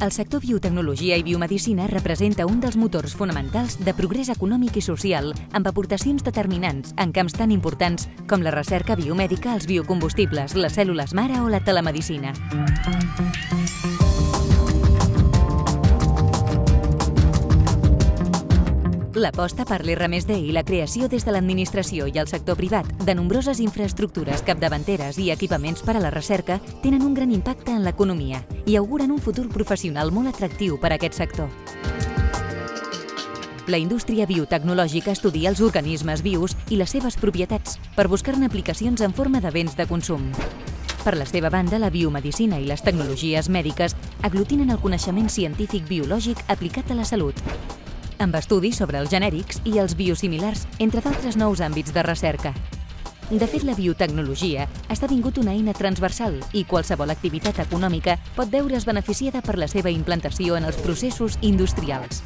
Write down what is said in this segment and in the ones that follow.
El sector biotecnologia i biomedicina representa un dels motors fonamentals de progrés econòmic i social amb aportacions determinants en camps tan importants com la recerca biomèdica, els biocombustibles, les cèl·lules mare o la telemedicina. L'aposta per l'R+D i la creació des de l'administració i el sector privat de nombroses infraestructures capdavanteres i equipaments per a la recerca tenen un gran impacte en l'economia i auguren un futur professional molt atractiu per a aquest sector. La indústria biotecnològica estudia els organismes vius i les seves propietats per buscar-ne aplicacions en forma de béns de consum. Per la seva banda, la biomedicina i les tecnologies mèdiques aglutinen el coneixement científic biològic aplicat a la salut, amb estudis sobre els genèrics i els biosimilars, entre d'altres nous àmbits de recerca. De fet, la biotecnologia ha esdevingut una eina transversal i qualsevol activitat econòmica pot veure's beneficiada per la seva implantació en els processos industrials.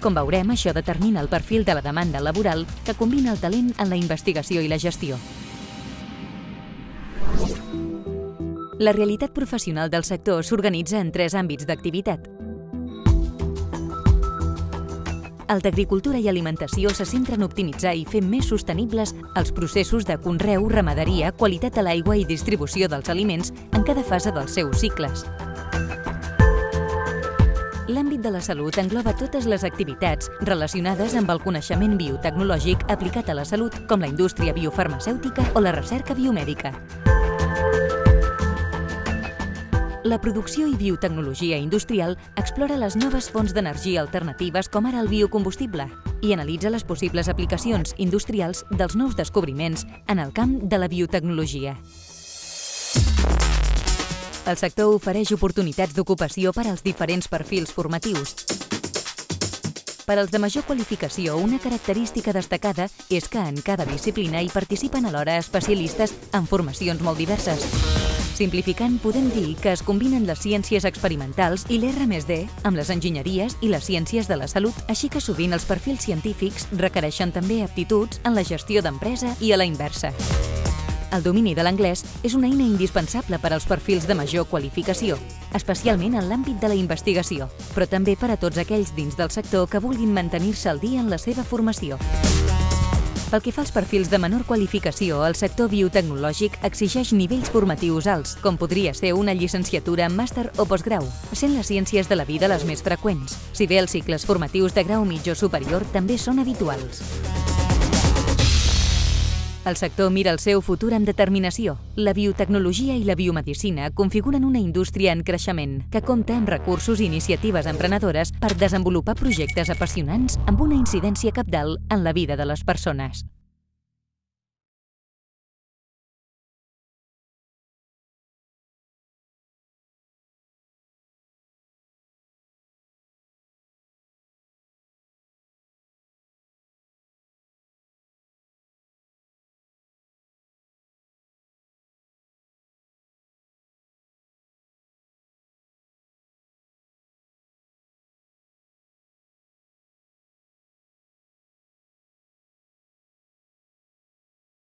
Com veurem, això determina el perfil de la demanda laboral que combina el talent en la investigació i la gestió. La realitat professional del sector s'organitza en tres àmbits d'activitat, el d'agricultura i alimentació se centra en optimitzar i fer més sostenibles els processos de conreu, ramaderia, qualitat de l'aigua i distribució dels aliments en cada fase dels seus cicles. L'àmbit de la salut engloba totes les activitats relacionades amb el coneixement biotecnològic aplicat a la salut, com la indústria biofarmacèutica o la recerca biomèdica. La producció i biotecnologia industrial explora les noves fonts d'energia alternatives com ara el biocombustible i analitza les possibles aplicacions industrials dels nous descobriments en el camp de la biotecnologia. El sector ofereix oportunitats d'ocupació per als diferents perfils formatius. Per als de major qualificació, una característica destacada és que en cada disciplina hi participen alhora especialistes en formacions molt diverses. Simplificant, podem dir que es combinen les ciències experimentals i l'R+D amb les enginyeries i les ciències de la salut, així que sovint els perfils científics requereixen també aptituds en la gestió d'empresa i a la inversa. El domini de l'anglès és una eina indispensable per als perfils de major qualificació, especialment en l'àmbit de la investigació, però també per a tots aquells dins del sector que vulguin mantenir-se al dia en la seva formació. Pel que fa als perfils de menor qualificació, el sector biotecnològic exigeix nivells formatius alts, com podria ser una llicenciatura, màster o postgrau, sent les ciències de la vida les més freqüents, si bé els cicles formatius de grau mitjà superior també són habituals. El sector mira el seu futur amb determinació. La biotecnologia i la biomedicina configuren una indústria en creixement que compta amb recursos i iniciatives emprenedores per desenvolupar projectes apassionants amb una incidència capdalt en la vida de les persones.